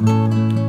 Música